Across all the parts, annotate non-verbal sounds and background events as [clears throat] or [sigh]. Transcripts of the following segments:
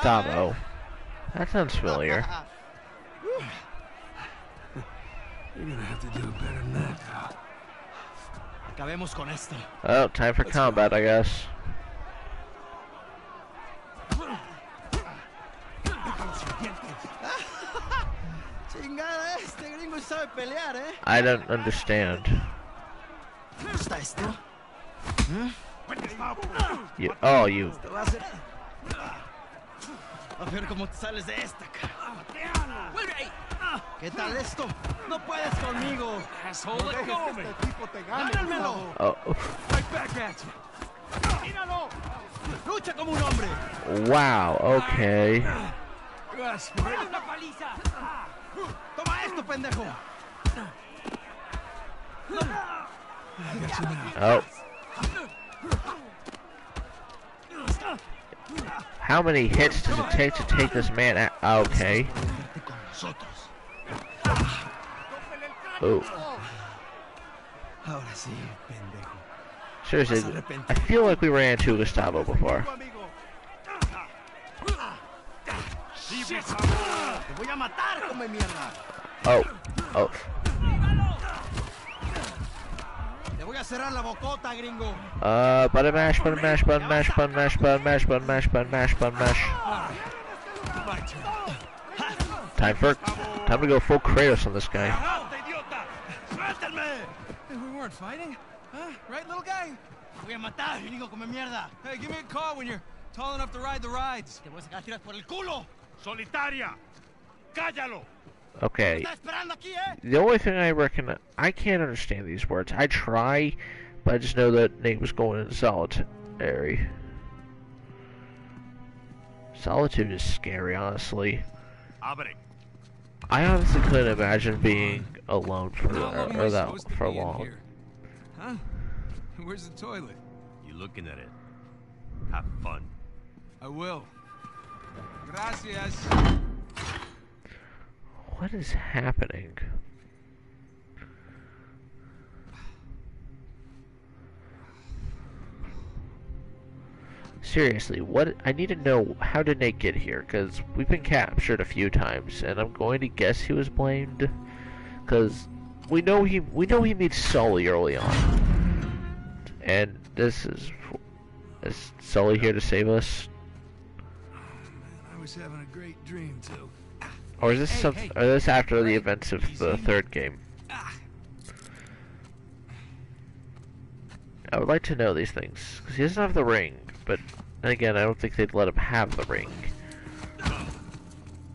Stavo. Oh. That sounds familiar. [laughs] You're gonna have to do better than that, pal. Acabemos con esto. Oh, time for Let's combat, go. I guess. [laughs] I don't understand. You, oh, you. A ver cómo te sales de esta, cara. ¡Vuelve ahí! ¿Qué tal esto? ¡No puedes conmigo! Asshole. ¡Gánamelo! Oh, Right back at you. ¡Tíralo! ¡Lucha como un hombre! wow. Okay. Yes, ¡Una paliza! ¡Toma esto, pendejo! Oh. How many hits does it take to take this man out? Ah, okay. Con nosotros. Oh. Ahora sí, pendejo. Seriously, I feel like we ran into Gustavo before. ¡Te voy a matar, come mierda! Oh. Oh. ¡Te voy a cerrar la bocota, gringo! Uh, button mash, button mash, button mash, button mash, button mash, button mash, button mash, button mash. Time for, time to go full Kratos on this guy. Hey, we weren't fighting, huh? Right, little guy? ¡Te voy a matar, gringo, come mierda! Hey, give me a call when you're tall enough to ride the rides. ¡Te voy a sacar tiras por el culo! Solitaria, cállalo. Okay. ¡Está esperando aquí, eh! The only thing I reckon I can't understand these words. I try, but I just know that Nate was going in solitary. Solitude is scary, honestly. I honestly couldn't imagine being alone for How long am or that for long. Huh? Where's the toilet? You looking at it? Have fun. I will. Gracias. What is happening? Seriously, what? I need to know how did Nate get here? Because we've been captured a few times, and I'm going to guess he was blamed. Because we know he we know he meets Sully early on, and this is is Sully here to save us, oh, I was having a great dream, too. Or is this Hey, some? hey, Or is this after the events of the third game? Ah. I would like to know these things because he doesn't have the ring, but again, I don't think they'd let him have the ring.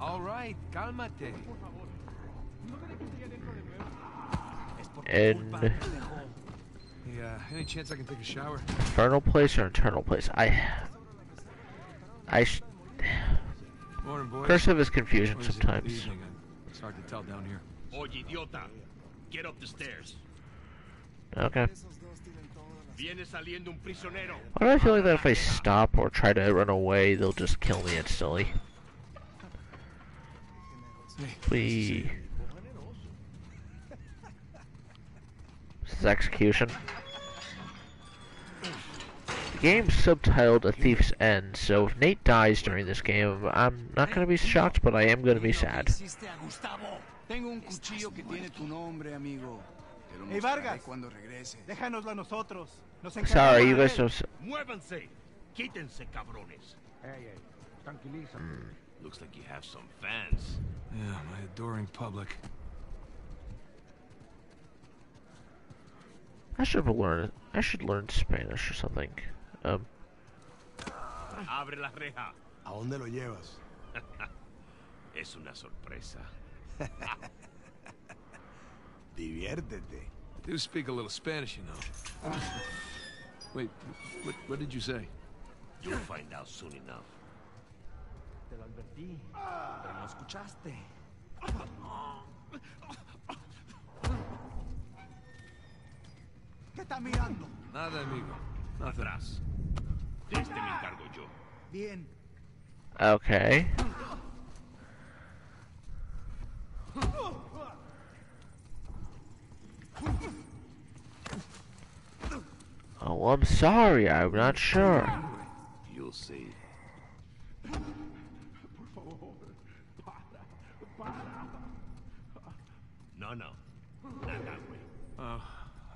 All right, cálmate. In Yeah, any chance I can take a shower? infernal place or internal place, I, I, sh- Morning, boys. Cursive is confusing Or sometimes. evening? It's hard to tell down here. Oye, idiota. Get up the stairs. Okay. Viene saliendo un prisionero. Why do I feel like that if I stop or try to run away, they'll just kill me instantly? We. This is execution. The game's subtitled A Thief's End, so if Nate dies during this game, I'm not gonna be shocked, but I am gonna be sad. hiciste a Gustavo? Tengo un cuchillo que tiene tu nombre, amigo. Hey, Vargas. cuando regrese. Déjanoslo a nosotros. Nos Sorry, you guys de don't. Muévanse. Quítense, cabrones. Hmm. Looks like you have some fans. Yeah, my adoring public. I should learn. I should learn Spanish or something. Um, Abre la reja. ¿A dónde lo llevas? [laughs] Es una sorpresa. [laughs] Diviértete. Do speak a little Spanish, you know. [laughs] Wait, what, what did you say? You'll find out soon enough. Te lo advertí, pero no escuchaste. ¿Qué está mirando? Nada, amigo. Nothing. Atrás. De este me encargo yo. Bien. okay. Oh, I'm sorry. I'm not sure. You'll see. No, no. Not that way. Oh,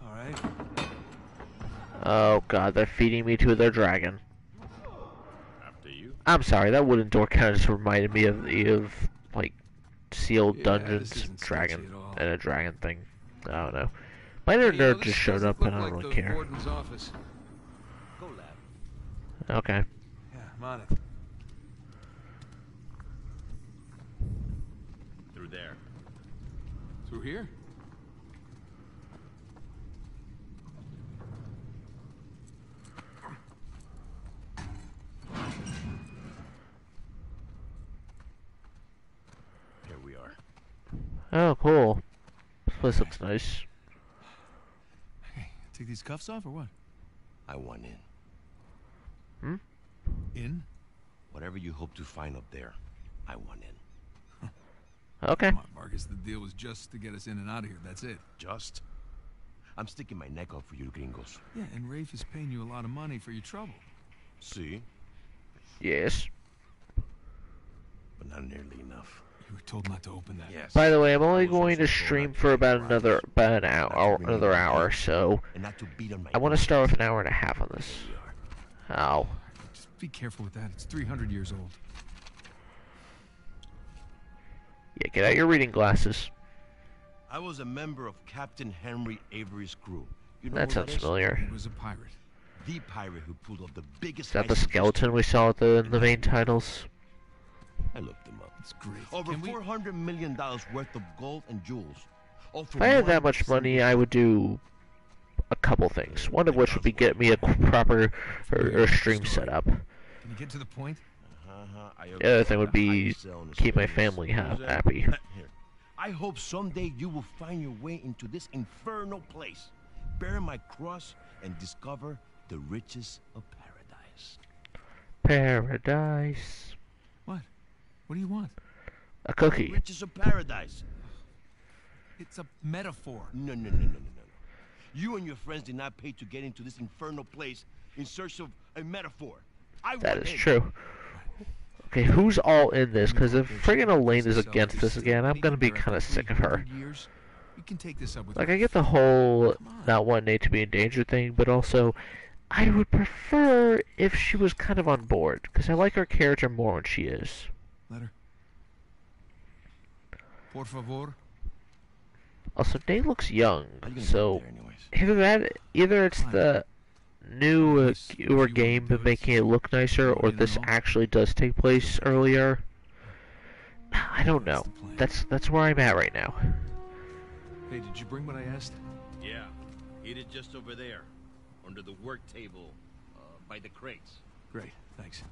all right. Oh god, they're feeding me to their dragon. After you. I'm sorry, that wooden door kind of just reminded me of of like sealed Yeah, dungeons, this isn't dragon, sketchy at all. and a dragon thing. I don't know. Minor Hey, you nerd just showed up, and I don't like really care. Go lab. Okay. Yeah, I'm on it. Through there. Through here? Here we are. Oh, cool. This place looks nice. Hey, take these cuffs off or what? I want in. Hmm? In? Whatever you hope to find up there, I want in. [laughs] Okay. Come on, Marcus. The deal was just to get us in and out of here. That's it. Just? I'm sticking my neck out for you gringos. Yeah, and Rafe is paying you a lot of money for your trouble. See? Yes. But not nearly enough. You were told not to open that. Yes. By the way, I'm only going to stream for about another about an not hour, bring another hour. money, So And not to beat on my I want to start with an hour and a half on this. There we are. Ow. Just be careful with that. It's 300 years old. Yeah, get out your reading glasses. I was a member of Captain Henry Avery's crew. You know That sounds is? familiar. He was a pirate. The pirate who pulled off the biggest Is that the skeleton we saw at the in the main titles? I looked him up. It's great. Over Can we- four hundred million dollars worth of gold and jewels. All If I had that much money, I would do a couple things. One of which would be get me a [laughs] proper or, or stream setup. Can you get to the point? Uh-huh, I The other thing would be High sell in the keep my family What ha- was that? happy. I hope someday you will find your way into this infernal place, bear my cross, and discover the riches of paradise. Paradise. What? What do you want? A cookie. Riches of paradise. It's a metaphor. No, no, no, no, no, no. no. You and your friends did not pay to get into this infernal place in search of a metaphor. I That want is in. true. Okay, who's all in this? Because if friggin' Elaine is against this again, I'm gonna be kind of sick of her. Years, can take this up with Like, I get the whole not wanting Nate to be in danger thing, but also, I would prefer if she was kind of on board, because I like her character more when she is. Letter. Por favor. Also, Nate looks young, How you gonna so anyways? either that, either it's the new uh, newer game but making it look nicer, or this actually does take place earlier. I don't know. That's that's where I'm at right now. Hey, did you bring what I asked? Yeah, eat it just over there, under the work table, uh, by the crates. Great, thanks.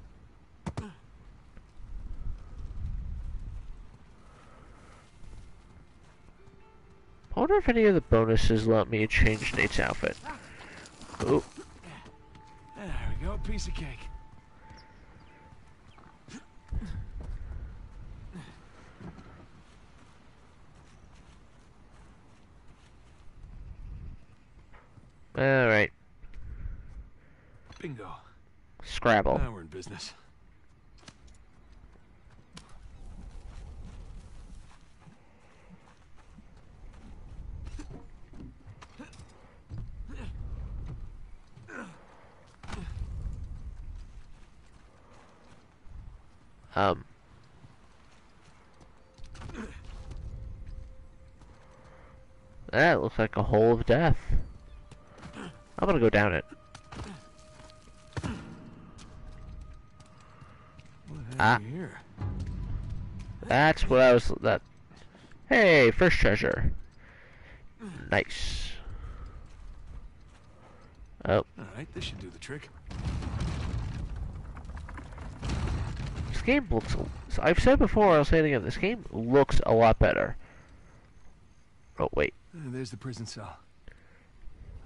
I wonder if any of the bonuses let me change Nate's outfit. Oh, There we go, piece of cake. all right. Bingo. Scrabble. Now we're in business. Um. That looks like a hole of death. I'm gonna go down it. Ah. heck are you here? That's what I was. That. Hey, first treasure. Nice. Oh, All right, this should do the trick. This game looks. I've said before. I'll say it again. This game looks a lot better. Oh wait. Uh, there's the prison cell.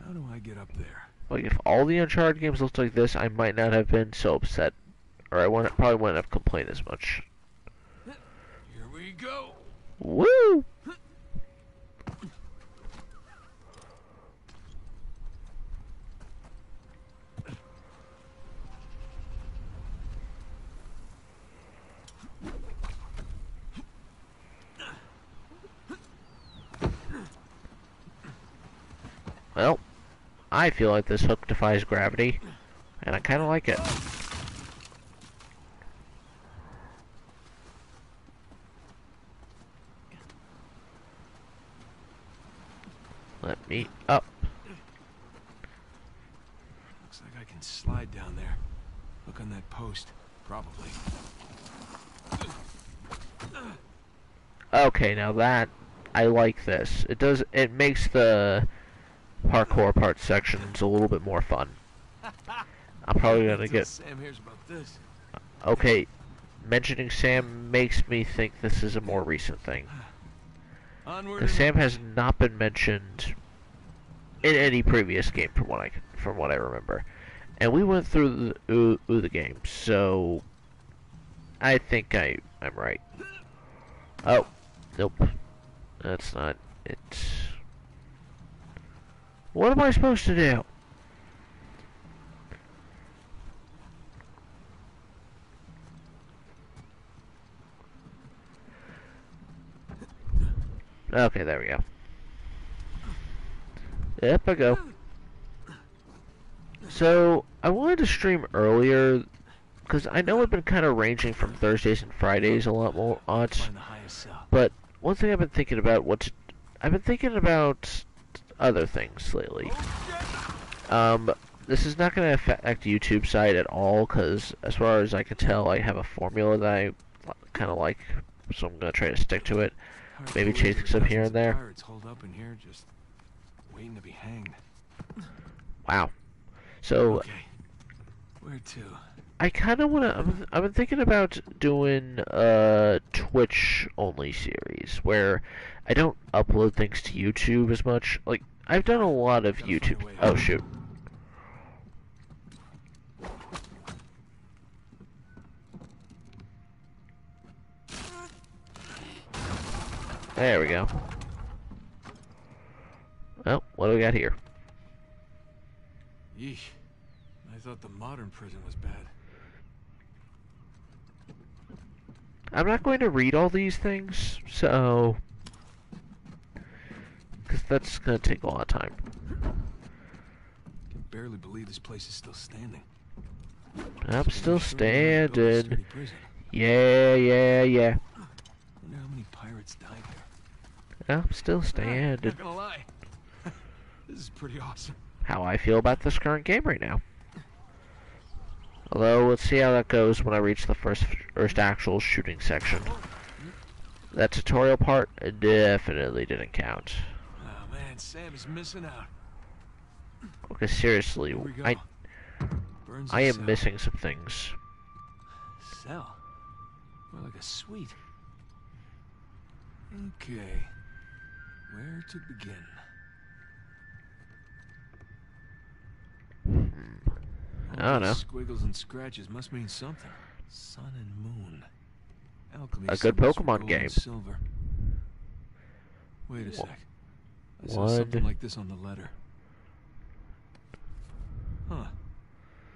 How do I get up there? Like if all the Uncharted games looked like this, I might not have been so upset, or I wouldn't, probably wouldn't have complained as much. Here we go. Woo! I feel like this hook defies gravity, and I kind of like it. Let me up. Looks like I can slide down there. Look on that post. Probably. Okay, now that I like this. It does. It makes the parkour part section sections a little bit more fun. [laughs] I'm probably gonna get. Sam hears about this. Okay, mentioning Sam makes me think this is a more recent thing. [sighs] Because Sam has not been mentioned in any previous game from what I from what I remember, and we went through the ooh, ooh, the game, so I think I I'm right. [gasps] Oh, nope, that's not it. What am I supposed to do? Okay, there we go. Yep, I go. So, I wanted to stream earlier, because I know I've been kind of ranging from Thursdays and Fridays a lot more odds, Find the highest cell. but one thing I've been thinking about, what I've been thinking about other things lately. Um, this is not going to affect YouTube side at all, because as far as I can tell, I have a formula that I kind of like, so I'm going to try to stick to it. Maybe chasing some here and there. Up here, just waiting to be hanged. Wow. So, Okay. Where to? I kind of want to. I've, been thinking about doing a Twitch only series where I don't upload things to YouTube as much. Like I've done a lot of Gotta find a YouTube. Oh shoot. There we go. Well, what do we got here? Yeesh. I thought the modern prison was bad. I'm not going to read all these things, so because that's gonna take a lot of time. Can barely believe this place is still standing. I'm still Pretty sure they built a standing. Yeah, yeah, yeah. Wonder how many pirates died here. I'm still Ah, standing. Not gonna lie. [laughs] this is pretty awesome. How I feel about this current game right now. Although, let's see how that goes when I reach the first first actual shooting section. That tutorial part definitely didn't count. Oh man, Sam is missing out. Okay, seriously, Here we go. I Burns I am cell. missing some things. Cell. More like a suite. Okay. Where to begin? Hmm. I don't know. Squiggles and scratches must mean something. Sun and moon. Alchemy A good Pokemon game. Silver. Wait a sec. I saw something like this on the letter. Huh.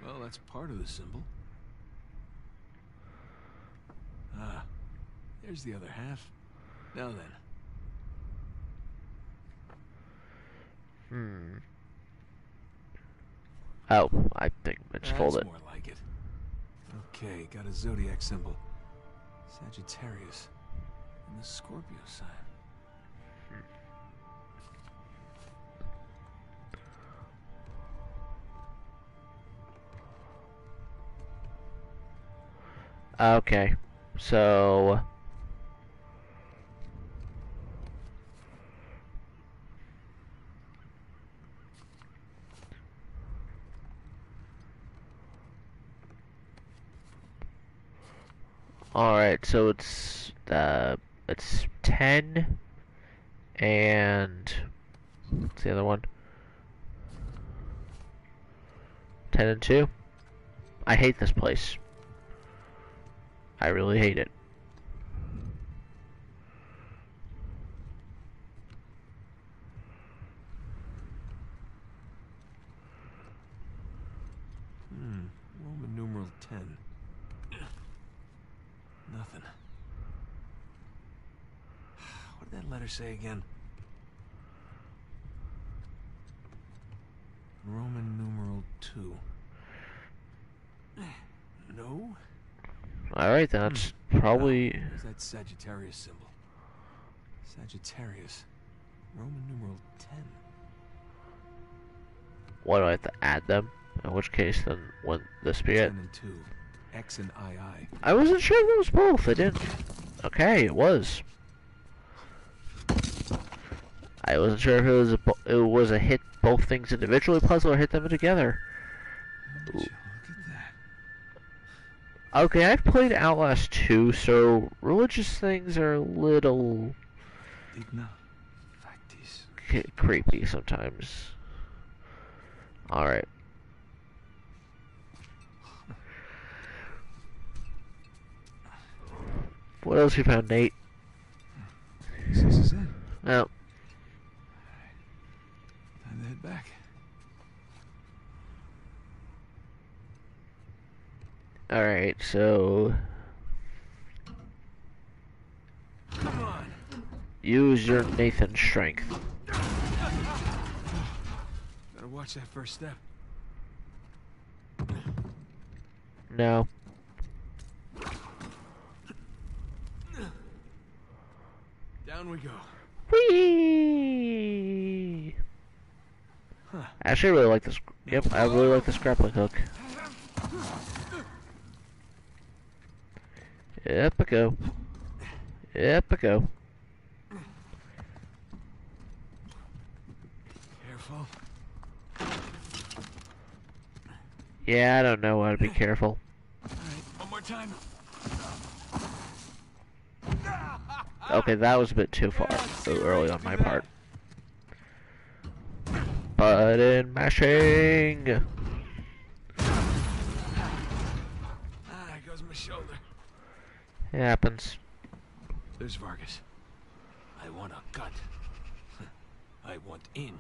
Well, that's part of the symbol. Ah, there's the other half. Now then, Hmm. Oh, I think I just that's fold it. more like it. Okay, got a zodiac symbol. Sagittarius. And the Scorpio sign. Hmm. Okay, so all right, so it's uh, it's ten and what's the other one? Ten and two. I hate this place. I really hate it. Hmm. Roman numeral 10. Nothing. What did that letter say again? Roman numeral 2. [sighs] No? Alright, that's hmm. probably... Oh, Where's that Sagittarius symbol? Sagittarius. Roman numeral 10. What, do I have to add them? In which case, then, when the 10 spirit... and 2. X and II. I wasn't sure if it was both, I didn't... Okay, it was. I wasn't sure if it was a, it was a hit both things individually puzzle or hit them together. Would you Look at that. Okay, I've played Outlast 2, so religious things are a little Digna factis. c- creepy sometimes. Alright. What else you found, Nate? This is it. Well, alright, so use your Nathan strength. Gotta watch that first step. No. Down we go. Whee! Huh. Actually, really like this. Yep, I really like this grappling hook. Yep, I go. Yep, I go. Careful. Yeah, I don't know how to be careful. Alright, one more time. Okay, that was a bit too far, too early on my part. Button mashing! Ah, there goes my shoulder. It happens. There's Vargas. I want a cut. [laughs] I want in.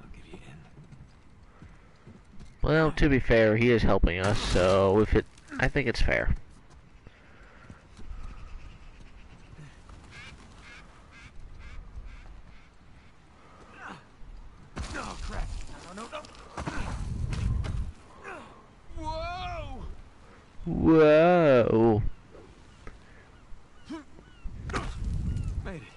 I'll give you in. Well, to be fair, he is helping us, so if it, I think it's fair. Oh. Whoa! Whoa! Made it.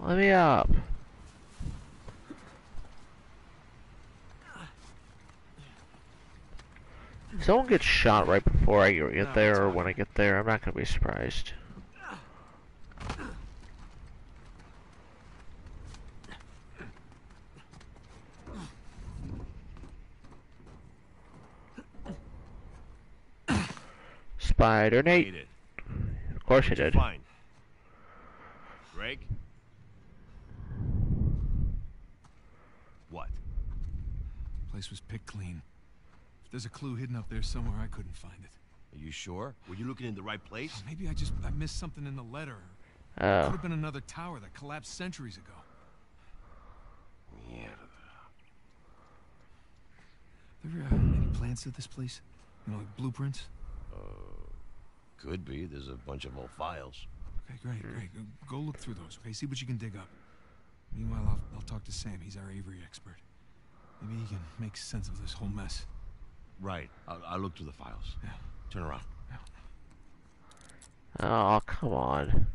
Let me up. If someone gets shot right before I get there or when I get there, I'm not gonna be surprised. Spider Nate. Made it. Of course you did. Fine. Greg? What? Place was picked clean. If there's a clue hidden up there somewhere, I couldn't find it. Are you sure? Were you looking in the right place? Maybe I just I missed something in the letter. Could Oh. have been another tower that collapsed centuries ago. Yeah. There uh, any plans to this place? You know, like blueprints? Could be. There's a bunch of old files. Okay, great, hmm. great. Go- Go look through those, okay? See what you can dig up. Meanwhile, I'll, I'll talk to Sam. He's our Avery expert. Maybe he can make sense of this whole mess. Right. I'll, I'll look through the files. Yeah. Turn around. Oh, come on.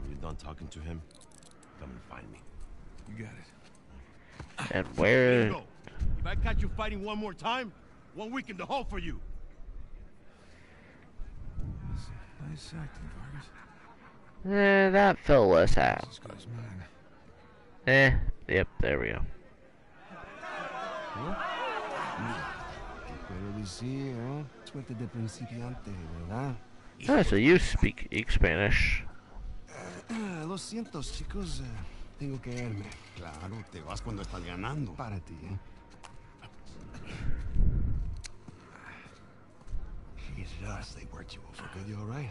When you're done talking to him, come and find me. You got it. And where... If I catch you fighting one more time, one week in the hole for you. Nice acting, Vargas. Eh, that fell less out. As good as mine. Eh, yep, there we go. Puedo decir. Suerte de principiante, ¿verdad? Ah, so you speak Spanish. Lo siento, chicos. Tengo que irme. Claro, te vas cuando estás ganando. Para ti, ¿eh? Jesus, they worked you over good. You all right?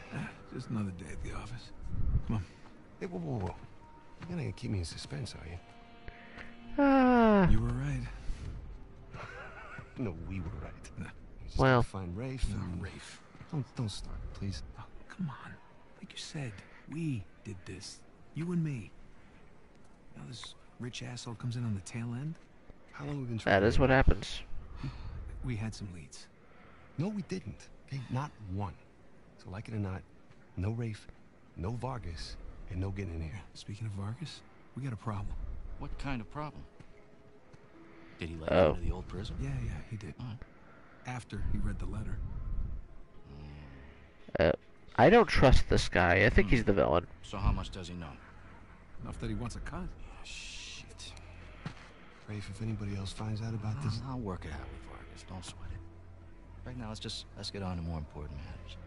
Just another day at the office. Come on. Hey, whoa, whoa, whoa. You're gonna keep me in suspense, are you? Ah, You were right. No, we were right. No. Well- gotta find Rafe. No, Rafe. Don't don't start, please. Oh, come on. Like you said, we did this. You and me. Now this rich asshole comes in on the tail end. How long have we been trying? that is what happens. [sighs] We had some leads. No, we didn't. Okay, not one. So like it or not, no Rafe, no Vargas, and no getting in here. Speaking of Vargas, we got a problem. What kind of problem? Did he let Oh. you into the old prison? Yeah, yeah, he did. Alright. After he read the letter. Uh, I don't trust this guy. I think he's the villain. So how much does he know? Enough that he wants a cut. Shit. Rafe, if anybody else finds out about this, I'll work it out with Vargas. Don't sweat it. Right now, let's just let's get on to more important matters.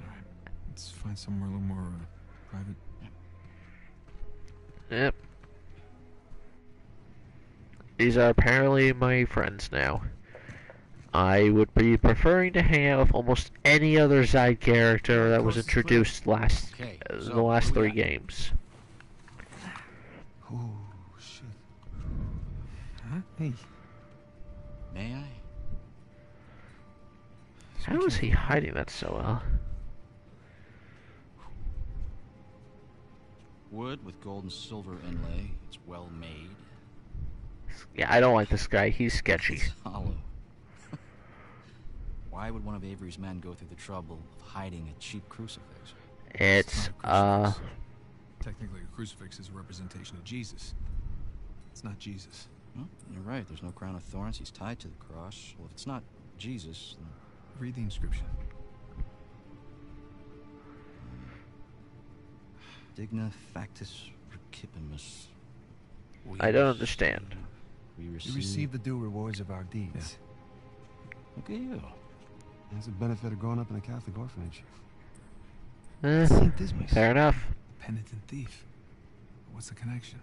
All right. Let's find somewhere a little more uh, private. Yep. These are apparently my friends now. I would be preferring to hang out with almost any other side character that was introduced last Okay, uh, so the last three got? games. Oh shit. Huh? Hey. May I? How is he hiding that so well? Wood with gold and silver inlay. It's well made. Yeah, I don't like this guy. He's sketchy. It's hollow. [laughs] Why would one of Avery's men go through the trouble of hiding a cheap crucifix? It's not a uh crucifix. Technically, a crucifix is a representation of Jesus. It's not Jesus. Well, you're right. There's no crown of thorns. He's tied to the cross. Well, if it's not Jesus, then Read the inscription. digna factis recipimus. I don't understand. We We receive. receive the due rewards of our deeds. Look at you. That's the benefit of growing up in a Catholic orphanage. eh, fair enough. Penitent thief. What's the connection?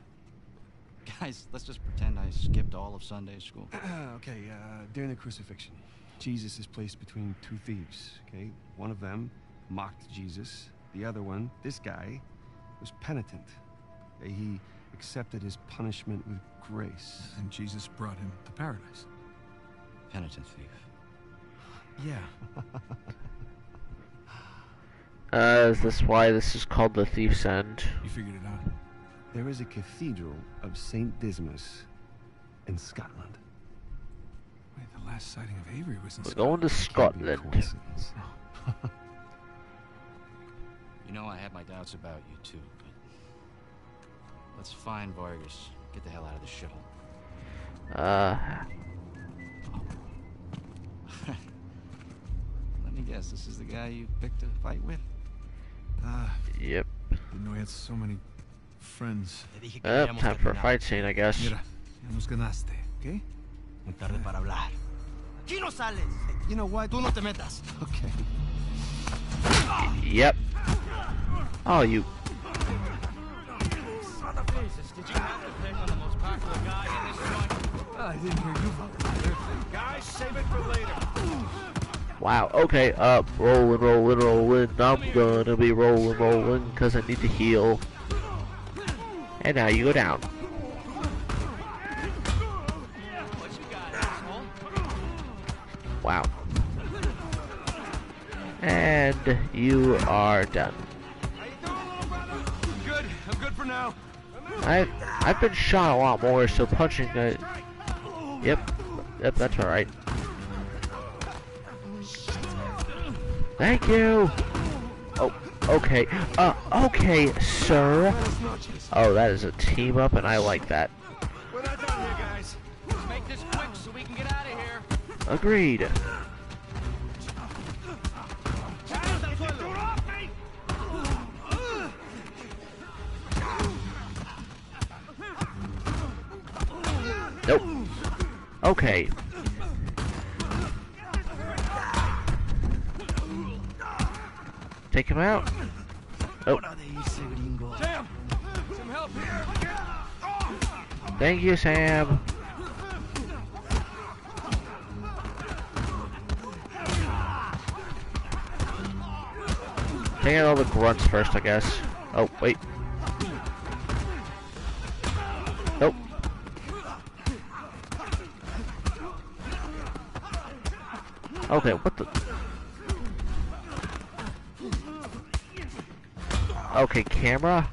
Guys, let's just pretend I skipped all of Sunday school. [clears throat] okay, uh, during the crucifixion, Jesus is placed between two thieves, okay? One of them mocked Jesus. The other one, this guy, was penitent. He accepted his punishment with grace. And Jesus brought him to paradise. Penitent thief. [sighs] Yeah. [laughs] Uh, is this why this is called the Thief's End? You figured it out. There is a cathedral of St. Dismas in Scotland. Wait, the last sighting of Avery was in We're Scotland. going to Can't be a Scotland. [laughs] You know I had my doubts about you too, but let's find Vargas. Get the hell out of this shithole. Uh, [laughs] Let me guess, this is the guy you picked a fight with? Ah, yep. didn't know he had so many friends. Uh, time for a fight scene, I guess. Mira, ya nos ganaste, ¿ok? Muy tarde para hablar. Aquí no sales. You know what? Tú no te metas. Okay. Yep. Oh, you. Did you have to pick on the most popular guy in this joint? I didn't hear you about Guys, save it for later. Wow. Okay. Up. Rolling, rolling, rolling. I'm gonna be rolling, rolling, cause I need to heal. And now you go down. Wow. And you are done. I've I've been shot a lot more, so punching. Uh, yep. Yep. That's all Thank you. Oh. Okay. Uh. Okay, sir. Oh, that is a team up, and I like that. We're not done Take him out. Oh. Sam! Some help here! Thank you, Sam. Take out all the grunts first, I guess. Oh, wait. Nope. Okay, what the... Okay, camera.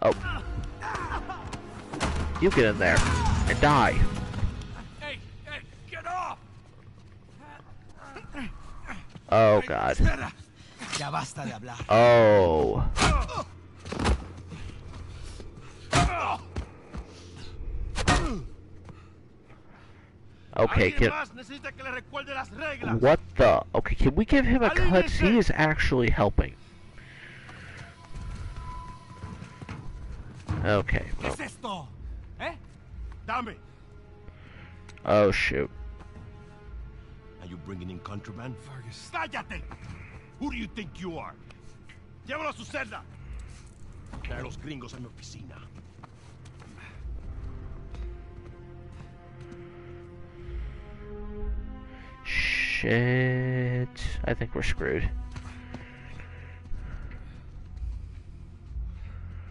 Oh. You get in there and die. Hey, hey, get off! Oh god. Ya basta de hablar. Oh. Okay, can, más necesita que le recuerde las reglas. what the? Okay, can we give him a cut? He is actually helping. Okay. ¿Qué well, es esto? ¿Eh? Dame. Oh shoot. Are you bringing in contraband? Vargas. ¡Cállate! Who do you think you are? Llévalo a su celda. Trae a los gringos a mi oficina. Shit. I think we're screwed.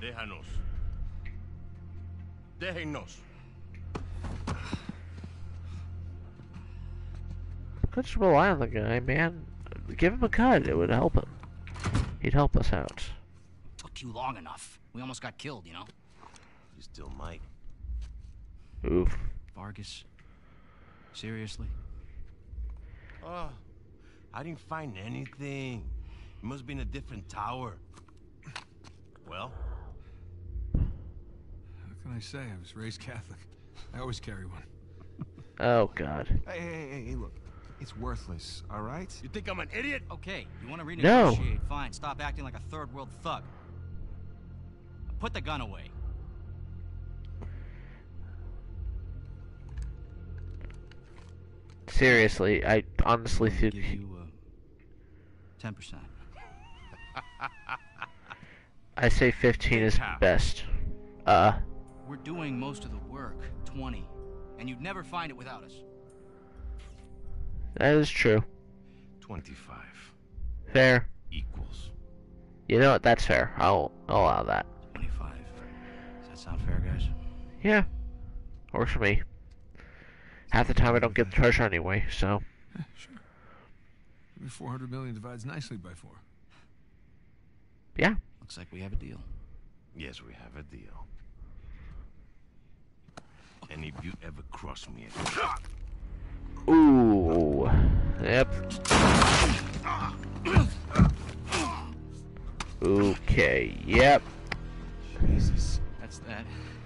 Déjanos. Déjennos. Could just rely on the guy, man. Give him a cut. It would help him. He'd help us out. Took you long enough. We almost got killed, you know? You still might. Oof. Vargas. Seriously? Oh, I didn't find anything. It must be in a different tower. Well, How can I say? I was raised Catholic. I always carry one. Oh god. Hey, hey, hey, hey, look. It's worthless, all right? you think I'm an idiot? Okay, you want to renegotiate? No. renegotiate? Fine, stop acting like a third world thug. Put the gun away. Seriously, I honestly think give you uh, 10%. [laughs] I say 15 is Half. best. Uh, We're doing most of the work, 20. And you'd never find it without us. that is true. 25 Fair. equals. You know what? That's fair. I'll, I'll allow that. 25. Does that sound fair, guys? Yeah. Works for me. Half the time I don't get the treasure anyway, so. Yeah, sure. Maybe 400 million divides nicely by four. Yeah. Looks like we have a deal. Yes, we have a deal. And if you ever cross me again, Ooh. Yep. Okay. Yep. Jesus. That's that.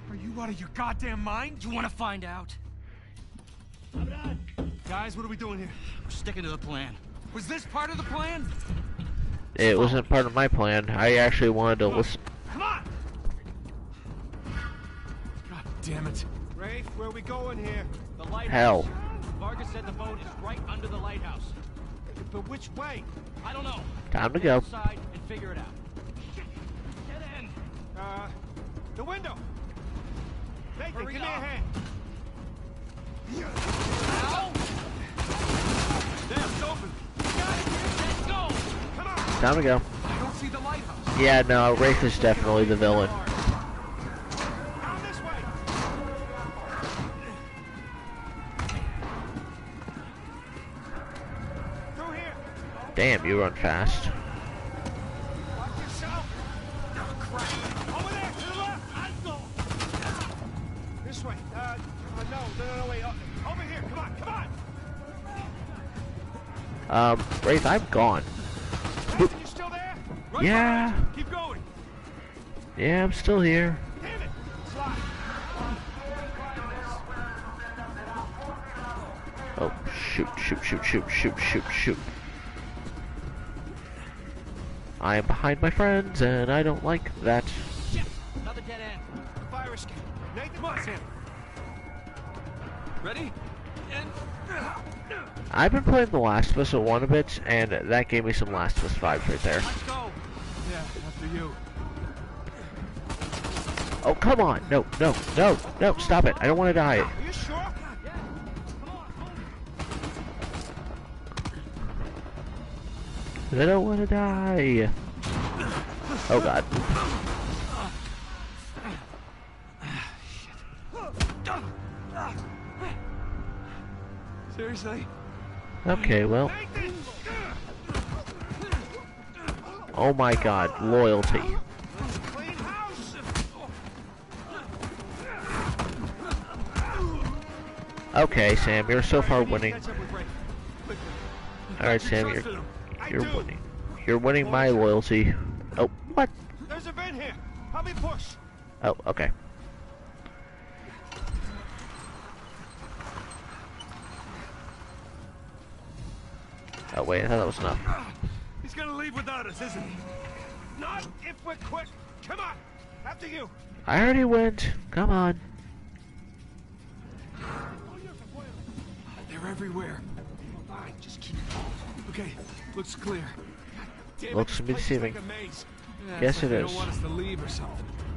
Are you out of your goddamn mind? You want to find out? Guys, what are we doing here? We're sticking to the plan. Was this part of the plan? It wasn't part of my plan. I actually wanted to listen. Come on! God damn it. Rafe, where are we going here? The lighthouse. Hell. Vargas said the boat is right under the lighthouse. But which way? I don't know. Time to go. inside and figure it out. Get in. Uh, the window. Nathan, Hurry give me a hand. Time to go. Yeah, no, Rafe is definitely the villain. Damn, you run fast. Um, Rafe, I'm gone. Nathan, you still there? Right Yeah. you. Keep going. Yeah, I'm still here. Damn it. Slide. Oh, shoot, shoot, shoot, shoot, shoot, shoot, shoot. I am behind my friends, and I don't like that. Shit. Another dead end. Fire escape. Nathan, come on, Sam. Ready? I've been playing The Last of Us 1 a bit, and that gave me some Last of Us vibes right there. Let's go. Yeah, after you. Oh, come on! No, no, no, no, stop it. I don't want to die. Are you sure? Yeah. Come on. I don't want to die. Oh god. Seriously? Okay, well. Oh my god, loyalty. Okay, Sam, you're so far winning. Catch up with Rafe. Quickly. Alright, Sam, you're you're winning. You're winning my loyalty. Oh, what? There's a vent here. Help me push. Oh, okay. Oh wait, I thought that was enough. He's gonna leave without us, isn't he? Not if we're quick. Come on. After you. I already went. Come on. They're everywhere. Fine, just keep Okay, looks clear. Damn Looks it, to be this place is deceiving. Like. Yeah, Guess it's like it they is. don't want us to leave or.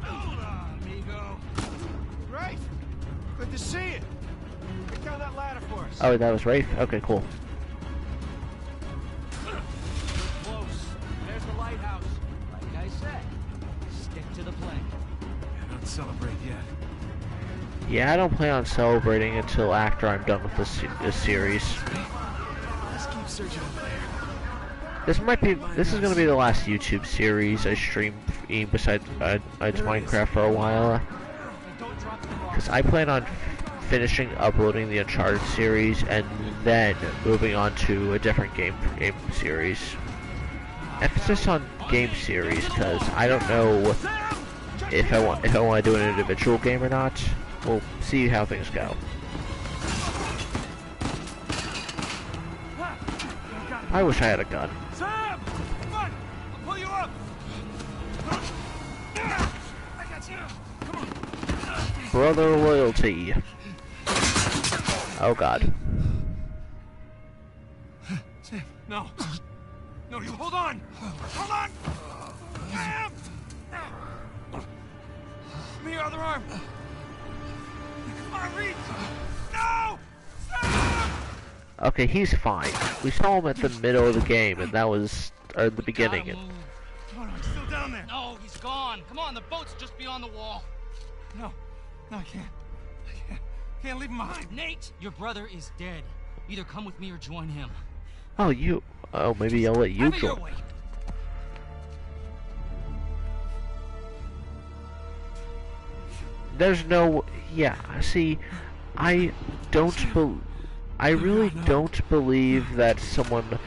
Hold on, amigo. Right. Good to see you. Get down that ladder for us. Oh, that was Rafe? Okay, cool. To the plan. Yeah, don't celebrate yet. Yeah, I don't plan on celebrating until after I'm done with this, this series. Let's keep searching over there. This might be, this is gonna be the last YouTube series I stream e- besides uh, besides Minecraft for a while. Don't drop the ball. Because I plan on finishing uploading the Uncharted series and then moving on to a different game game series. Emphasis on game series because I don't know if I want if I want to do an individual game or not. We'll see how things go. I wish I had a gun. Sam! Come on! I'll pull you up! I got you! Come on! Brother loyalty. Oh god. Sam, no. No, you hold on! Hold on! Sam! Give me your other arm! Come on, reach! No! Sam! Okay, he's fine. We saw him at the middle of the game, and that was or the beginning. Gotta move. Oh, no, he's still down there. No, he's gone. Come on, the boat's just beyond the wall. No, no, I can't. I can't. I Can't leave him behind. Nate, your brother is dead. Either come with me or join him. Oh, you. Oh, maybe I'll let you Have it your join. There's no. Yeah, see, I don't bel I really don't believe that someone,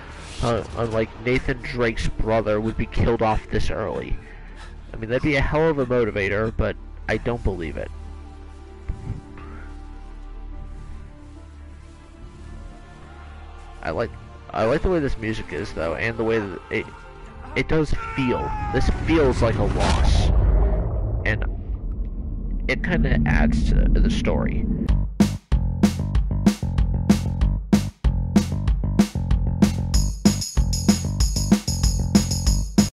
uh, unlike Nathan Drake's brother, would be killed off this early. I mean, that'd be a hell of a motivator, but I don't believe it. I like, I like the way this music is though, and the way that it, it does feel. This feels like a loss, and it kind of adds to the story.